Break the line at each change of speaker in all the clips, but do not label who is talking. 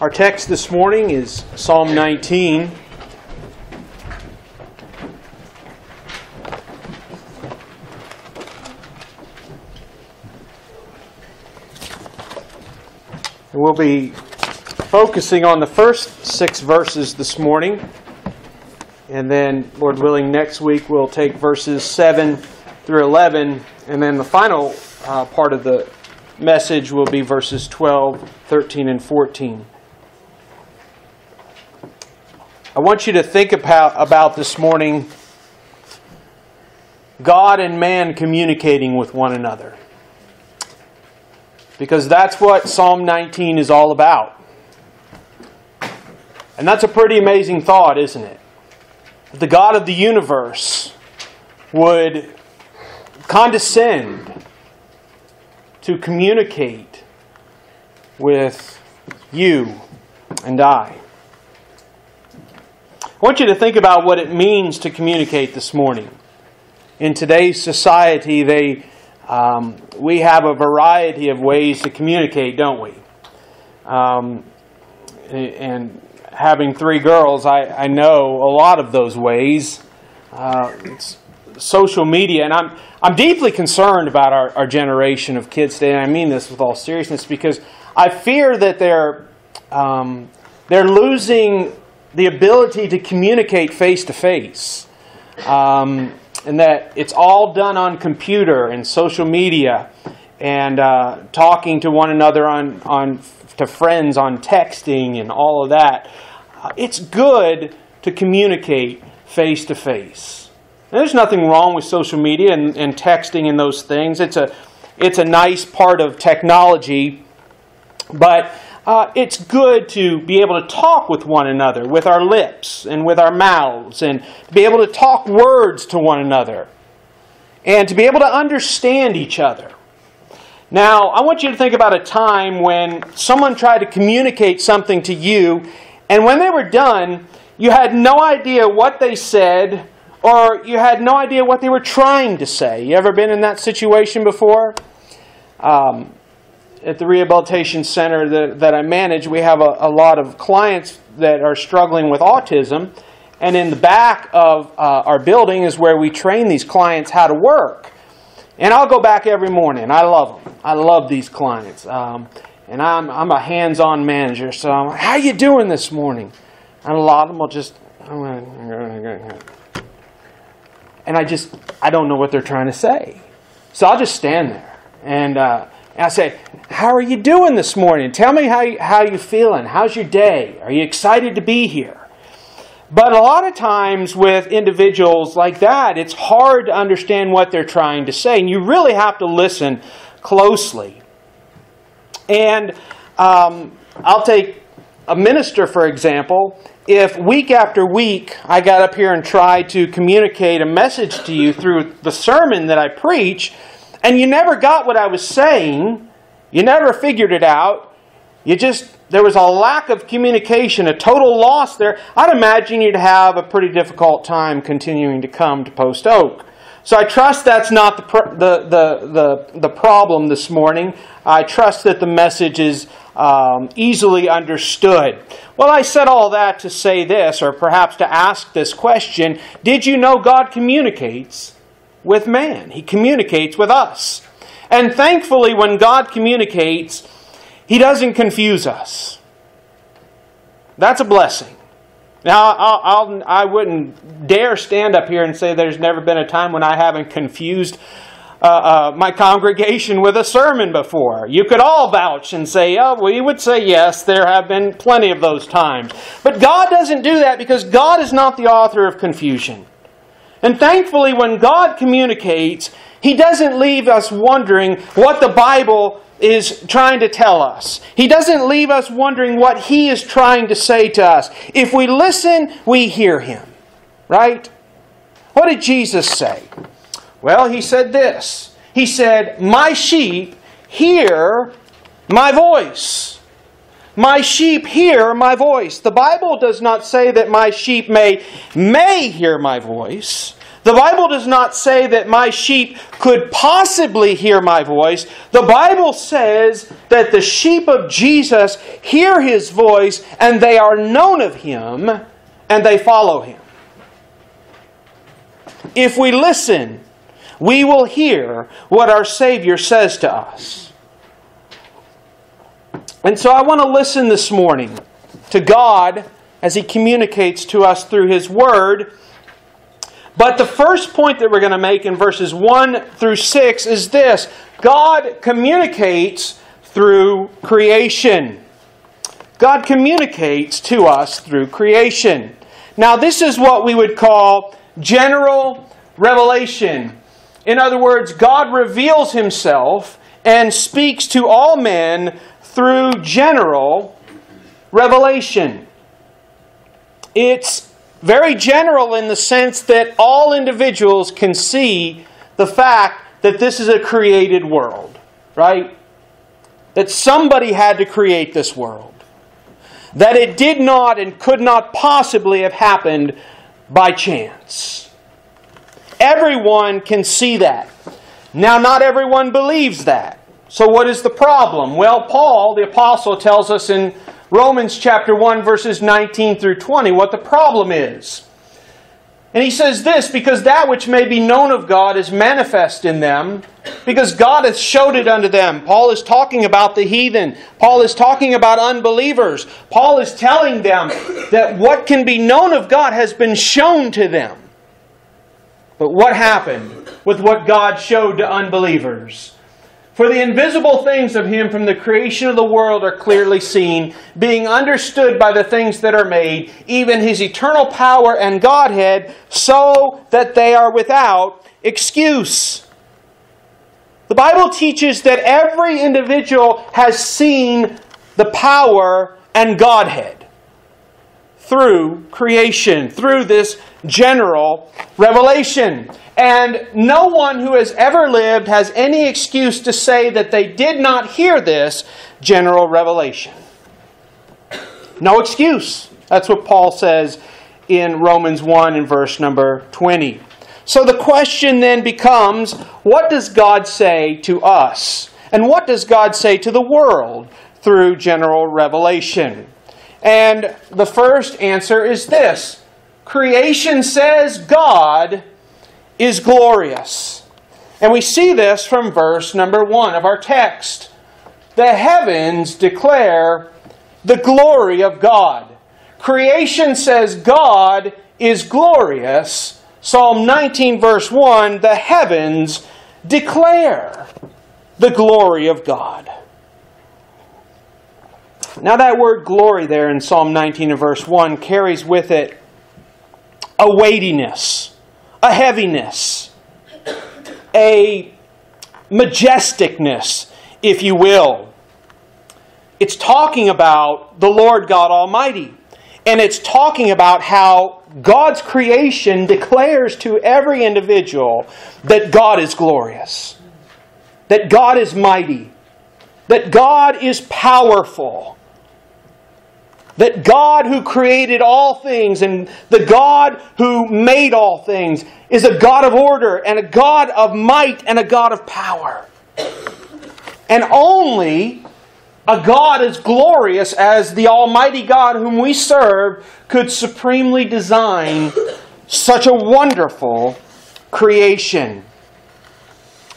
Our text this morning is Psalm 19. We'll be focusing on the first six verses this morning. And then, Lord willing, next week we'll take verses 7 through 11. And then the final uh, part of the message will be verses 12, 13, and 14. I want you to think about, about this morning God and man communicating with one another. Because that's what Psalm 19 is all about. And that's a pretty amazing thought, isn't it? That the God of the universe would condescend to communicate with you and I. I want you to think about what it means to communicate this morning. In today's society, they, um, we have a variety of ways to communicate, don't we? Um, and having three girls, I, I know a lot of those ways. Uh, social media, and I'm, I'm deeply concerned about our, our generation of kids today, and I mean this with all seriousness because I fear that they're, um, they're losing the ability to communicate face to face. And that it's all done on computer and social media and uh, talking to one another on, on to friends on texting and all of that. Uh, it's good to communicate face to face. There's nothing wrong with social media and, and texting and those things. It's a, it's a nice part of technology, but uh, it's good to be able to talk with one another with our lips and with our mouths and be able to talk words to one another and to be able to understand each other. Now, I want you to think about a time when someone tried to communicate something to you, and when they were done, you had no idea what they said, or you had no idea what they were trying to say. You ever been in that situation before? Um, at the rehabilitation center that, that I manage, we have a, a, lot of clients that are struggling with autism. And in the back of uh, our building is where we train these clients how to work. And I'll go back every morning. I love them. I love these clients. Um, and I'm, I'm a hands-on manager, so I'm like, how you doing this morning? And a lot of them will just, and I just, I don't know what they're trying to say. So I'll just stand there. And, uh, and I say, how are you doing this morning? Tell me how, you, how you're feeling. How's your day? Are you excited to be here? But a lot of times with individuals like that, it's hard to understand what they're trying to say, and you really have to listen closely. And um, I'll take a minister, for example. If week after week I got up here and tried to communicate a message to you through the sermon that I preach, and you never got what I was saying, you never figured it out, you just there was a lack of communication, a total loss there, I'd imagine you'd have a pretty difficult time continuing to come to Post Oak. So I trust that's not the, the, the, the, the problem this morning. I trust that the message is um, easily understood. Well, I said all that to say this, or perhaps to ask this question Did you know God communicates with man? He communicates with us. And thankfully, when God communicates, he doesn't confuse us. That's a blessing. Now, I'll, I'll, I would not dare stand up here and say there's never been a time when I haven't confused uh, uh, my congregation with a sermon before. You could all vouch and say, oh, we would say yes, there have been plenty of those times. But God doesn't do that because God is not the author of confusion. And thankfully, when God communicates, He doesn't leave us wondering what the Bible is trying to tell us. He doesn't leave us wondering what He is trying to say to us. If we listen, we hear Him. Right? What did Jesus say? Well, He said this He said, My sheep hear my voice. My sheep hear my voice. The Bible does not say that my sheep may may hear my voice. The Bible does not say that my sheep could possibly hear my voice. The Bible says that the sheep of Jesus hear his voice and they are known of him and they follow him. If we listen, we will hear what our Savior says to us. And so I want to listen this morning to God as He communicates to us through His Word. But the first point that we're going to make in verses 1 through 6 is this God communicates through creation. God communicates to us through creation. Now, this is what we would call general revelation. In other words, God reveals himself and speaks to all men through general revelation. It's very general in the sense that all individuals can see the fact that this is a created world, right? That somebody had to create this world. That it did not and could not possibly have happened by chance. Everyone can see that. Now, not everyone believes that. So, what is the problem? Well, Paul, the apostle, tells us in Romans chapter 1, verses 19 through 20, what the problem is. And he says this because that which may be known of God is manifest in them, because God hath showed it unto them. Paul is talking about the heathen. Paul is talking about unbelievers. Paul is telling them that what can be known of God has been shown to them. But what happened with what God showed to unbelievers? For the invisible things of Him from the creation of the world are clearly seen, being understood by the things that are made, even His eternal power and Godhead, so that they are without excuse. The Bible teaches that every individual has seen the power and Godhead through creation, through this general revelation. And no one who has ever lived has any excuse to say that they did not hear this general revelation. No excuse. That's what Paul says in Romans 1 and verse number 20. So the question then becomes what does God say to us? And what does God say to the world through general revelation? And the first answer is this creation says God is glorious. And we see this from verse number one of our text. The heavens declare the glory of God. Creation says God is glorious. Psalm 19, verse 1 the heavens declare the glory of God. Now, that word glory there in Psalm 19 and verse 1 carries with it a weightiness, a heaviness, a majesticness, if you will. It's talking about the Lord God Almighty. And it's talking about how God's creation declares to every individual that God is glorious, that God is mighty, that God is powerful, that God who created all things and the God who made all things is a God of order and a God of might and a God of power. And only a God as glorious as the Almighty God whom we serve could supremely design such a wonderful creation.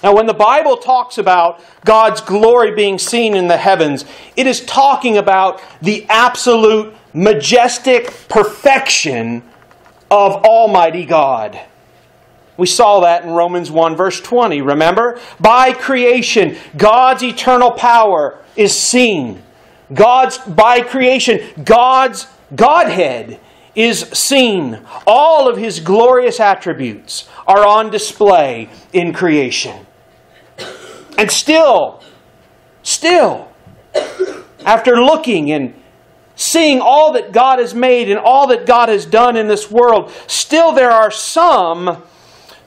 Now, when the Bible talks about God's glory being seen in the heavens, it is talking about the absolute majestic perfection of Almighty God. We saw that in Romans 1, verse 20. Remember? By creation, God's eternal power is seen. God's by creation, God's Godhead is seen. All of his glorious attributes are on display in creation. And still, still, after looking and seeing all that God has made and all that God has done in this world, still there are some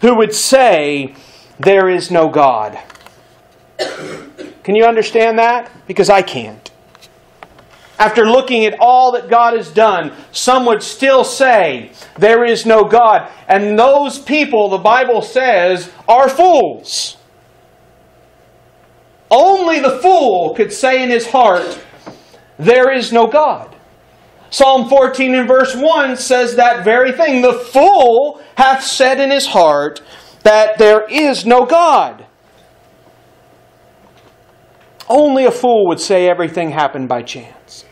who would say, There is no God. Can you understand that? Because I can't. after looking at all that God has done, some would still say there is no God. And those people, the Bible says, are fools. Only the fool could say in his heart, There is no God. Psalm 14 and verse 1 says that very thing. The fool hath said in his heart that there is no God. Only a fool would say everything happened by chance.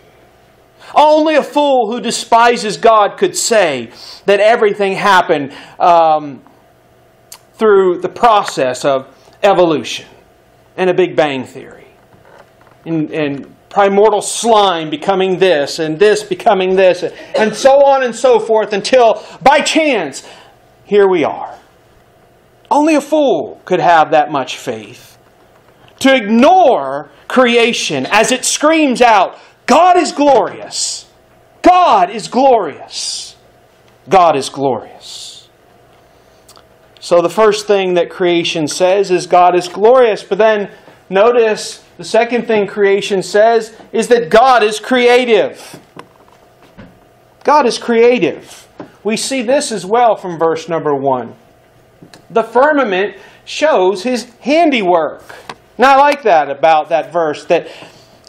Only a fool who despises God could say that everything happened um, through the process of evolution and a Big Bang Theory. And, and primordial slime becoming this, and this becoming this, and so on and so forth until, by chance, here we are. Only a fool could have that much faith. To ignore creation as it screams out, God is glorious. God is glorious. God is glorious. So the first thing that creation says is God is glorious. But then notice the second thing creation says is that God is creative. God is creative. We see this as well from verse number one. The firmament shows his handiwork. Now, I like that about that verse that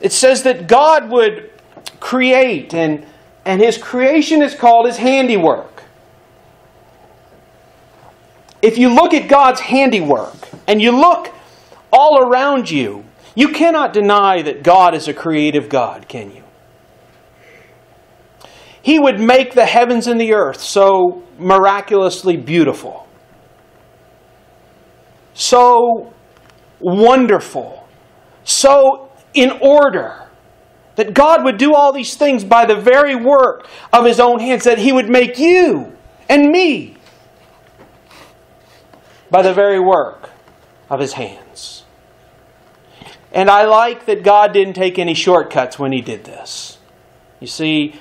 it says that God would create, and, and his creation is called his handiwork. If you look at God's handiwork and you look all around you, you cannot deny that God is a creative God, can you? He would make the heavens and the earth so miraculously beautiful, so wonderful, so in order. That God would do all these things by the very work of His own hands, that He would make you and me by the very work of His hands. And I like that God didn't take any shortcuts when He did this. You see,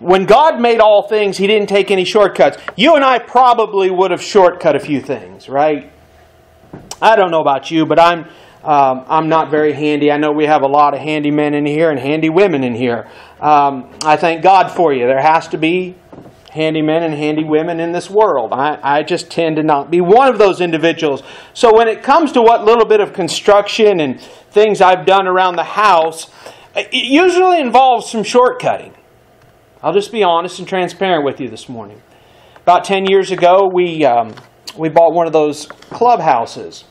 when God made all things, He didn't take any shortcuts. You and I probably would have shortcut a few things, right? I don't know about you, but I'm um, I'm not very handy. I know we have a lot of handy men in here and handy women in here. Um, I thank God for you. There has to be handy men and handy women in this world. I, I just tend to not be one of those individuals. So when it comes to what little bit of construction and things I've done around the house, it usually involves some shortcutting. I'll just be honest and transparent with you this morning. About 10 years ago, we, um, we bought one of those clubhouses.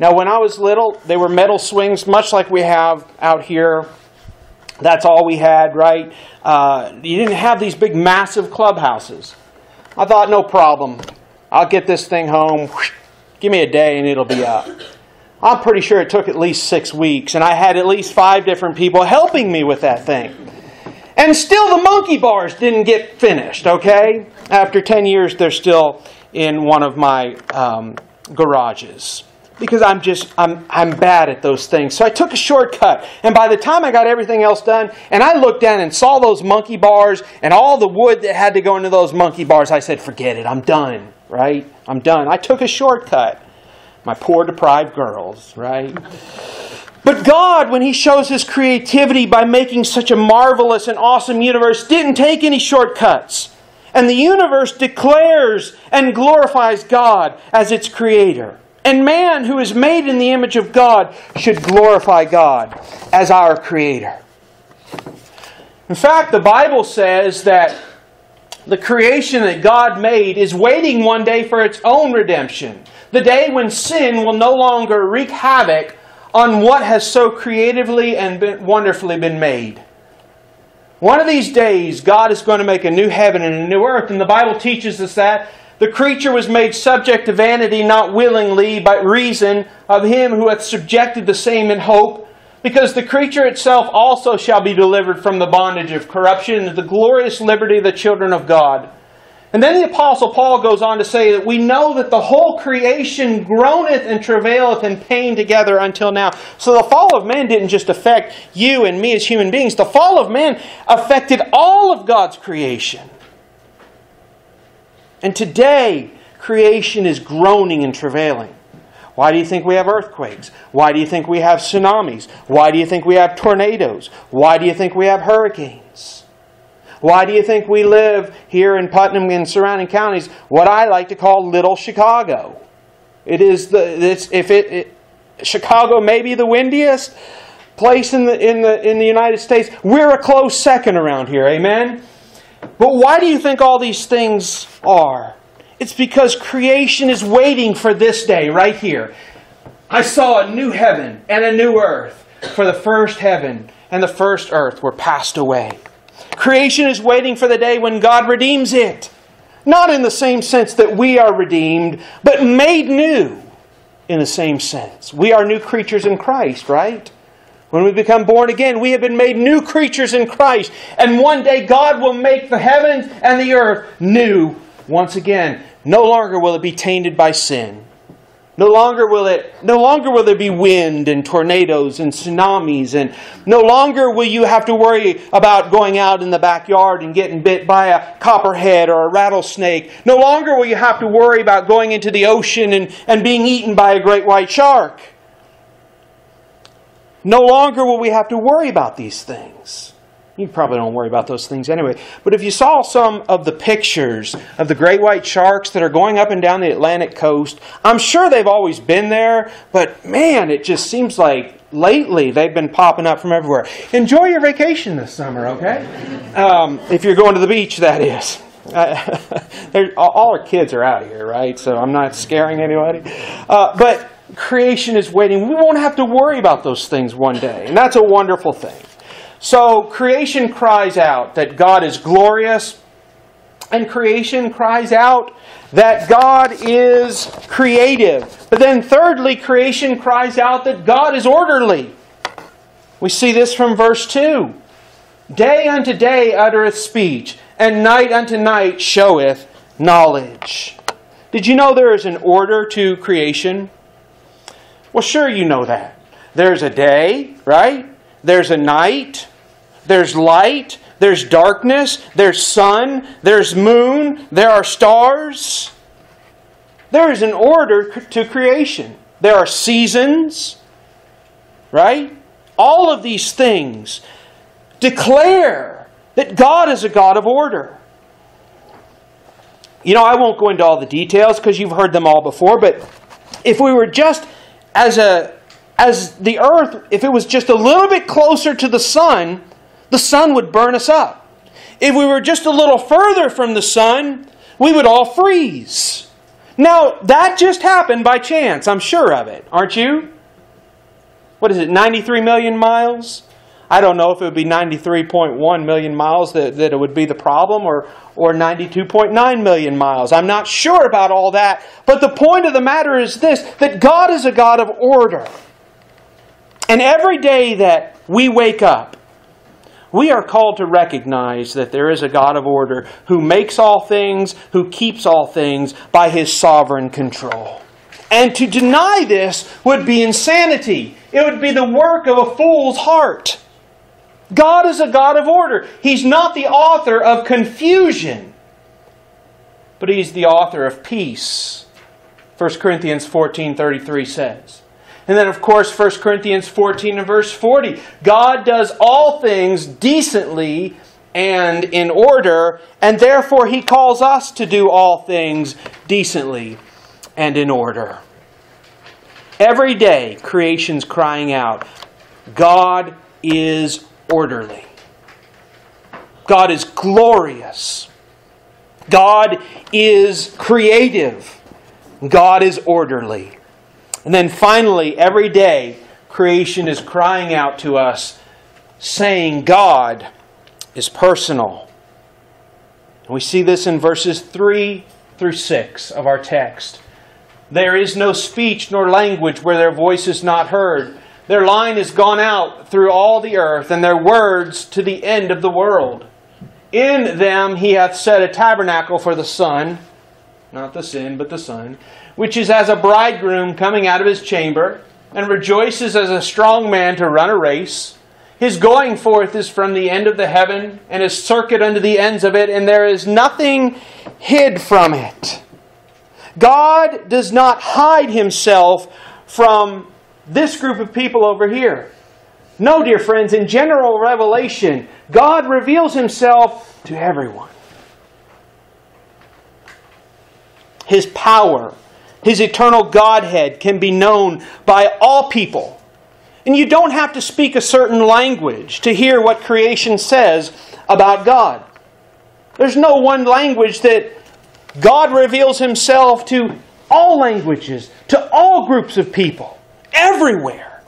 Now, when I was little, they were metal swings, much like we have out here. That's all we had, right? Uh, you didn't have these big, massive clubhouses. I thought, no problem. I'll get this thing home. Give me a day and it'll be up. I'm pretty sure it took at least six weeks, and I had at least five different people helping me with that thing. And still, the monkey bars didn't get finished, okay? After 10 years, they're still in one of my um, garages because I'm just I'm I'm bad at those things. So I took a shortcut. And by the time I got everything else done and I looked down and saw those monkey bars and all the wood that had to go into those monkey bars, I said, "Forget it. I'm done." Right? I'm done. I took a shortcut. My poor deprived girls, right? But God, when He shows His creativity by making such a marvelous and awesome universe, didn't take any shortcuts. And the universe declares and glorifies God as its creator. And man, who is made in the image of God, should glorify God as our Creator. In fact, the Bible says that the creation that God made is waiting one day for its own redemption. The day when sin will no longer wreak havoc on what has so creatively and wonderfully been made. One of these days, God is going to make a new heaven and a new earth, and the Bible teaches us that the creature was made subject to vanity not willingly, by reason of him who hath subjected the same in hope, because the creature itself also shall be delivered from the bondage of corruption into the glorious liberty of the children of God. And then the Apostle Paul goes on to say that we know that the whole creation groaneth and travaileth in pain together until now. So the fall of man didn't just affect you and me as human beings, the fall of man affected all of God's creation. And today, creation is groaning and travailing. Why do you think we have earthquakes? Why do you think we have tsunamis? Why do you think we have tornadoes? Why do you think we have hurricanes? Why do you think we live here in Putnam and surrounding counties, what I like to call Little Chicago? It is the it's, if it, it Chicago may be the windiest place in the in the in the United States. We're a close second around here. Amen. But why do you think all these things are? It's because creation is waiting for this day right here. I saw a new heaven and a new earth, for the first heaven and the first earth were passed away. Creation is waiting for the day when God redeems it. Not in the same sense that we are redeemed, but made new in the same sense. We are new creatures in Christ, right? When we become born again, we have been made new creatures in Christ. And one day God will make the heavens and the earth new once again. No longer will it be tainted by sin. No longer will it no longer will there be wind and tornadoes and tsunamis and no longer will you have to worry about going out in the backyard and getting bit by a copperhead or a rattlesnake. No longer will you have to worry about going into the ocean and, and being eaten by a great white shark. No longer will we have to worry about these things. You probably don't worry about those things anyway. But if you saw some of the pictures of the great white sharks that are going up and down the Atlantic coast, I'm sure they've always been there, but man, it just seems like lately they've been popping up from everywhere. Enjoy your vacation this summer, okay? Um, if you're going to the beach, that is. All our kids are out here, right? So I'm not scaring anybody. Uh, but creation is waiting. We won't have to worry about those things one day, and that's a wonderful thing. So creation cries out that God is glorious, and creation cries out that God is creative. But then, thirdly, creation cries out that God is orderly. We see this from verse 2 Day unto day uttereth speech, and night unto night showeth knowledge. Did you know there is an order to creation? Well, sure, you know that. There's a day, right? There's a night, there's light, there's darkness, there's sun, there's moon, there are stars. There is an order to creation. There are seasons, right? All of these things declare that God is a God of order. You know, I won't go into all the details because you've heard them all before, but if we were just as a as the earth, if it was just a little bit closer to the sun, the sun would burn us up. If we were just a little further from the sun, we would all freeze. Now, that just happened by chance. I'm sure of it. Aren't you? What is it, 93 million miles? I don't know if it would be 93.1 million miles that, that it would be the problem or, or 92.9 million miles. I'm not sure about all that. But the point of the matter is this that God is a God of order. And every day that we wake up, we are called to recognize that there is a God of order who makes all things, who keeps all things by his sovereign control. And to deny this would be insanity. It would be the work of a fool's heart. God is a God of order. He's not the author of confusion, but he's the author of peace. 1 Corinthians 14:33 says. And then, of course, 1 Corinthians 14 and verse 40. God does all things decently and in order, and therefore he calls us to do all things decently and in order. Every day, creation's crying out, God is orderly. God is glorious. God is creative. God is orderly. And then finally, every day, creation is crying out to us, saying, God is personal. And we see this in verses 3 through 6 of our text. There is no speech nor language where their voice is not heard. Their line is gone out through all the earth, and their words to the end of the world. In them he hath set a tabernacle for the sun, not the sin, but the sun, which is as a bridegroom coming out of his chamber, and rejoices as a strong man to run a race. His going forth is from the end of the heaven, and his circuit unto the ends of it, and there is nothing hid from it. God does not hide himself from this group of people over here. No, dear friends, in general revelation, God reveals himself to everyone. His power, his eternal Godhead can be known by all people. And you don't have to speak a certain language to hear what creation says about God. There's no one language that God reveals himself to all languages, to all groups of people, everywhere.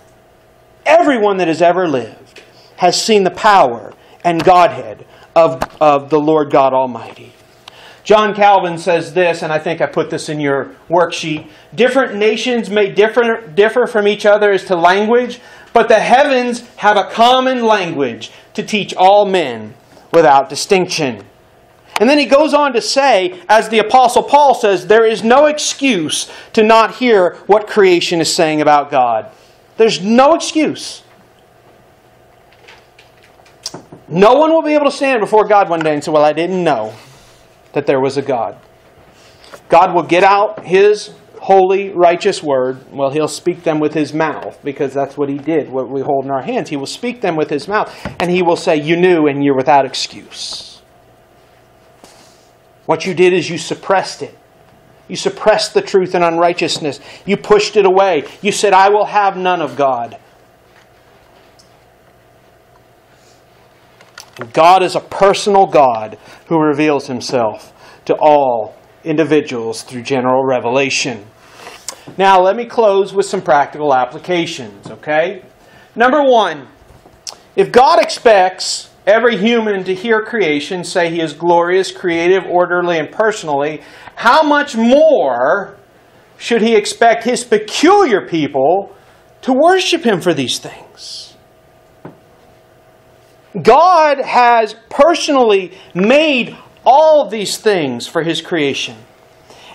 Everyone that has ever lived has seen the power and Godhead of, of the Lord God Almighty. John Calvin says this, and I think I put this in your worksheet. Different nations may differ, differ from each other as to language, but the heavens have a common language to teach all men without distinction. And then he goes on to say, as the Apostle Paul says, there is no excuse to not hear what creation is saying about God. There's no excuse. No one will be able to stand before God one day and say, Well, I didn't know that there was a God. God will get out his holy, righteous word. Well, he'll speak them with his mouth because that's what he did, what we hold in our hands. He will speak them with his mouth, and he will say, You knew and you're without excuse. What you did is you suppressed it. You suppressed the truth and unrighteousness. You pushed it away. You said, I will have none of God. God is a personal God who reveals himself to all individuals through general revelation. Now, let me close with some practical applications, okay? Number one, if God expects every human to hear creation say he is glorious, creative, orderly, and personally, how much more should he expect his peculiar people to worship him for these things? God has personally made all these things for his creation.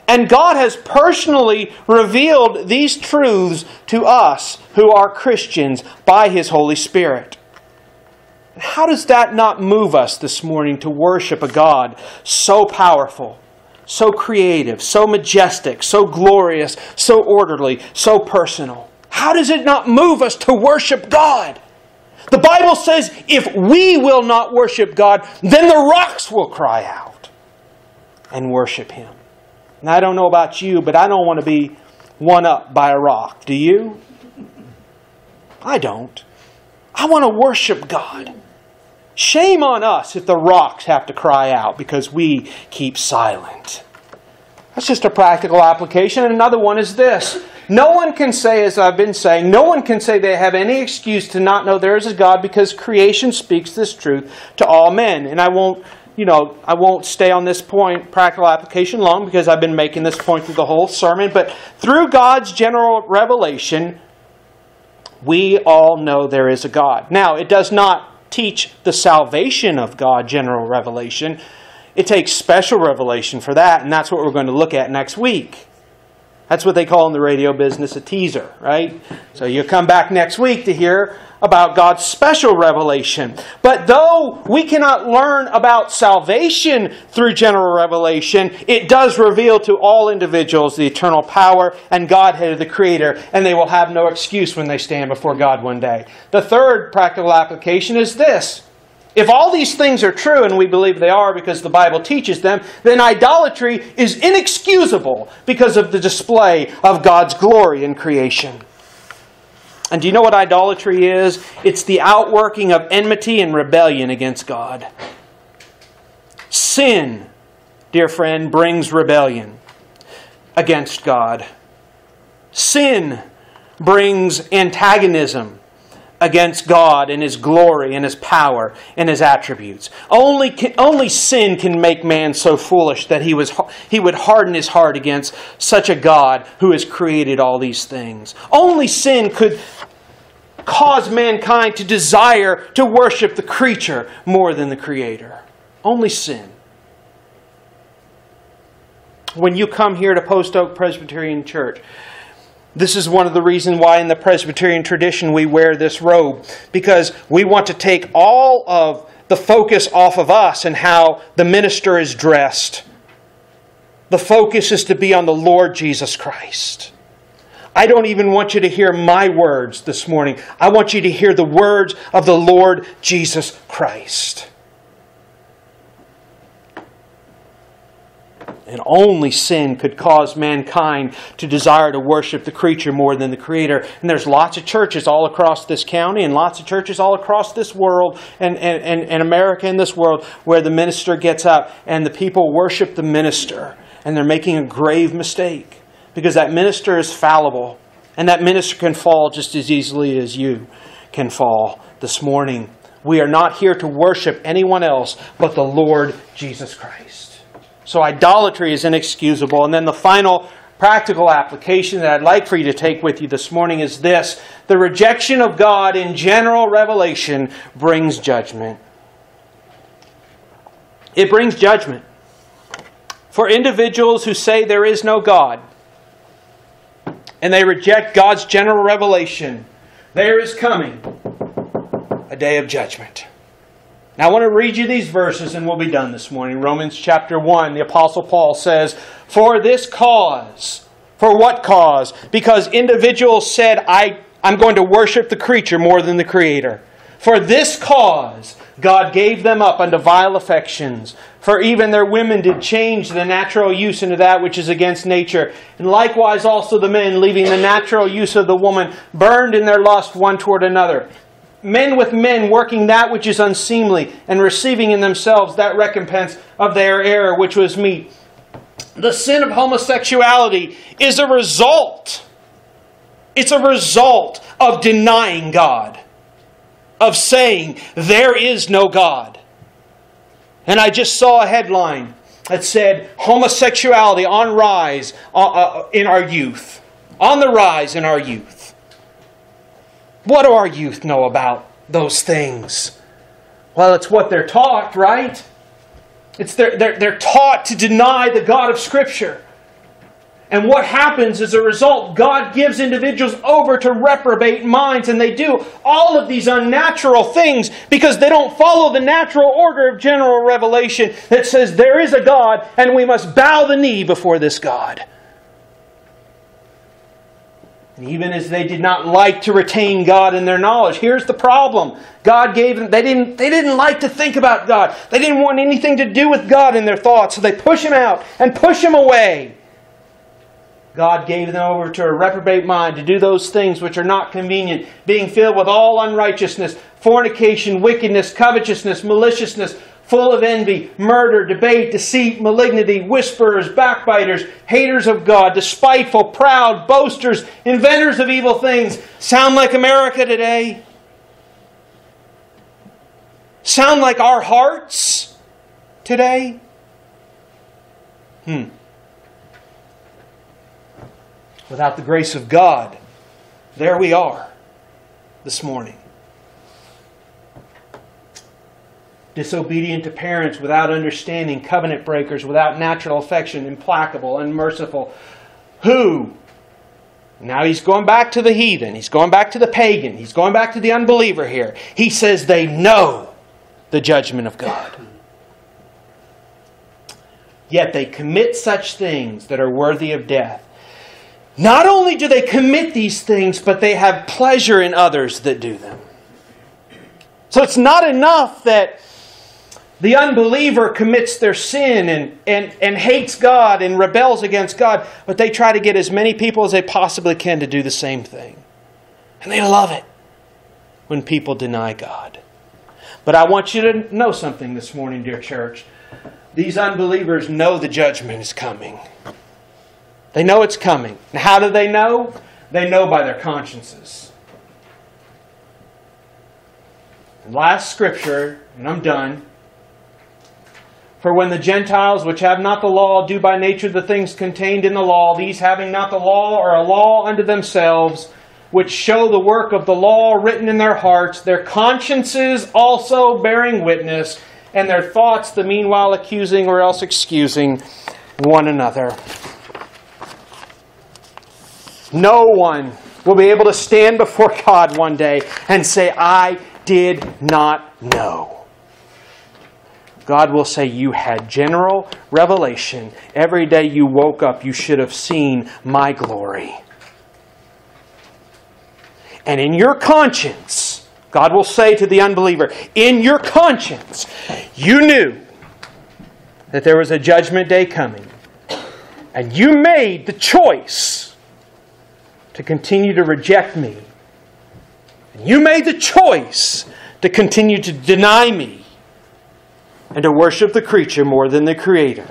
And God has personally revealed these truths to us who are Christians by his Holy Spirit. How does that not move us this morning to worship a God so powerful, so creative, so majestic, so glorious, so orderly, so personal? How does it not move us to worship God? The Bible says if we will not worship God, then the rocks will cry out and worship Him. And I don't know about you, but I don't want to be one up by a rock. Do you? I don't. I want to worship God. Shame on us if the rocks have to cry out because we keep silent. That's just a practical application. And another one is this. No one can say, as I've been saying, no one can say they have any excuse to not know there is a God because creation speaks this truth to all men. And I won't, you know, I won't stay on this point, practical application, long because I've been making this point through the whole sermon. But through God's general revelation, we all know there is a God. Now, it does not teach the salvation of God, general revelation. It takes special revelation for that, and that's what we're going to look at next week. That's what they call in the radio business a teaser, right? So you come back next week to hear about God's special revelation. But though we cannot learn about salvation through general revelation, it does reveal to all individuals the eternal power and Godhead of the Creator, and they will have no excuse when they stand before God one day. The third practical application is this. If all these things are true, and we believe they are because the Bible teaches them, then idolatry is inexcusable because of the display of God's glory in creation. And do you know what idolatry is? It's the outworking of enmity and rebellion against God. Sin, dear friend, brings rebellion against God. Sin brings antagonism against God and His glory and His power and His attributes. Only, only sin can make man so foolish that he, was, he would harden his heart against such a God who has created all these things. Only sin could cause mankind to desire to worship the creature more than the Creator. Only sin. When you come here to Post Oak Presbyterian Church, this is one of the reasons why in the Presbyterian tradition we wear this robe, because we want to take all of the focus off of us and how the minister is dressed The focus is to be on the Lord Jesus Christ. I don't even want you to hear my words this morning. I want you to hear the words of the Lord Jesus Christ. And only sin could cause mankind to desire to worship the creature more than the Creator. And there's lots of churches all across this county and lots of churches all across this world and, and, and, and America and this world where the minister gets up and the people worship the minister. And they're making a grave mistake because that minister is fallible. And that minister can fall just as easily as you can fall this morning. We are not here to worship anyone else but the Lord Jesus Christ. So idolatry is inexcusable. And then the final practical application that I'd like for you to take with you this morning is this the rejection of God in general revelation brings judgment. It brings judgment. For individuals who say there is no God and they reject God's general revelation, there is coming a day of judgment. I want to read you these verses and we'll be done this morning. Romans chapter 1, the Apostle Paul says, For this cause, for what cause? Because individuals said, I, I'm going to worship the creature more than the Creator. For this cause, God gave them up unto vile affections. For even their women did change the natural use into that which is against nature. And likewise also the men, leaving the natural use of the woman, burned in their lust one toward another men with men working that which is unseemly and receiving in themselves that recompense of their error which was meet. The sin of homosexuality is a result. It's a result of denying God, of saying there is no God. And I just saw a headline that said homosexuality on rise uh, uh, in our youth, on the rise in our youth. What do our youth know about those things? Well, it's what they're taught, right? It's they're, they're, they're taught to deny the God of Scripture. And what happens as a result, God gives individuals over to reprobate minds, and they do all of these unnatural things because they don't follow the natural order of general revelation that says there is a God and we must bow the knee before this God. Even as they did not like to retain God in their knowledge, here's the problem. God gave them, they didn't, they didn't like to think about God. They didn't want anything to do with God in their thoughts, so they push him out and push him away. God gave them over to a reprobate mind to do those things which are not convenient, being filled with all unrighteousness, fornication, wickedness, covetousness, maliciousness full of envy, murder, debate, deceit, malignity, whisperers, backbiters, haters of God, despiteful, proud, boasters, inventors of evil things. Sound like America today? Sound like our hearts today? Hmm. Without the grace of God, there we are this morning. Disobedient to parents without understanding, covenant breakers without natural affection, implacable, unmerciful. Who? Now he's going back to the heathen. He's going back to the pagan. He's going back to the unbeliever here. He says they know the judgment of God. Yet they commit such things that are worthy of death. Not only do they commit these things, but they have pleasure in others that do them. So it's not enough that the unbeliever commits their sin and, and, and hates God and rebels against God, but they try to get as many people as they possibly can to do the same thing. And they love it when people deny God. But I want you to know something this morning, dear church. These unbelievers know the judgment is coming. They know it's coming. And how do they know? They know by their consciences. last scripture, and I'm done. For when the Gentiles, which have not the law, do by nature the things contained in the law, these having not the law are a law unto themselves, which show the work of the law written in their hearts, their consciences also bearing witness, and their thoughts the meanwhile accusing or else excusing one another. No one will be able to stand before God one day and say, I did not know. God will say you had general revelation. Every day you woke up, you should have seen my glory. And in your conscience, God will say to the unbeliever, in your conscience, you knew that there was a judgment day coming. And you made the choice to continue to reject me. And you made the choice to continue to deny me and to worship the creature more than the Creator.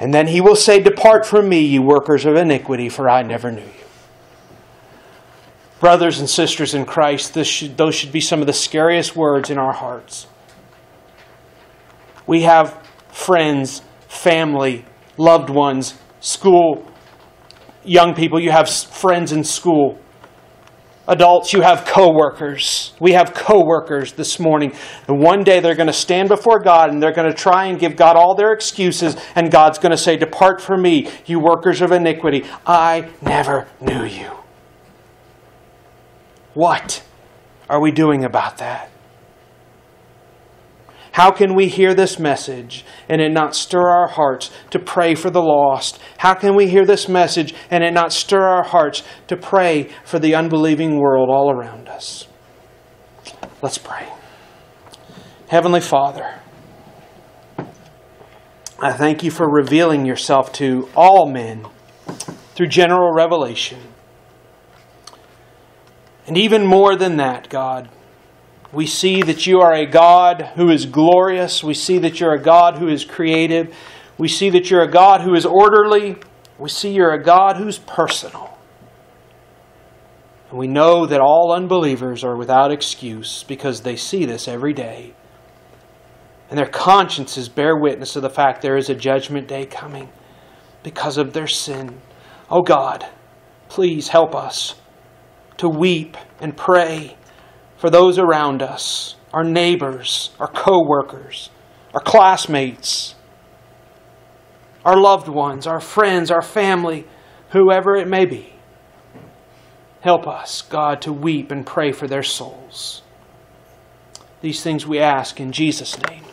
And then he will say, Depart from me, you workers of iniquity, for I never knew you. Brothers and sisters in Christ, should, those should be some of the scariest words in our hearts. We have friends, family, loved ones, school, young people, you have friends in school Adults, you have coworkers. We have coworkers this morning. And one day they're going to stand before God and they're going to try and give God all their excuses, and God's going to say, Depart from me, you workers of iniquity. I never knew you. What are we doing about that? How can we hear this message and it not stir our hearts to pray for the lost? How can we hear this message and it not stir our hearts to pray for the unbelieving world all around us? Let's pray. Heavenly Father, I thank you for revealing yourself to all men through general revelation. And even more than that, God, we see that you are a God who is glorious. We see that you're a God who is creative. We see that you're a God who is orderly. We see you're a God who's personal. And we know that all unbelievers are without excuse because they see this every day. And their consciences bear witness to the fact there is a judgment day coming because of their sin. Oh God, please help us to weep and pray for those around us, our neighbors, our co-workers, our classmates, our loved ones, our friends, our family, whoever it may be. Help us, God, to weep and pray for their souls. These things we ask in Jesus' name.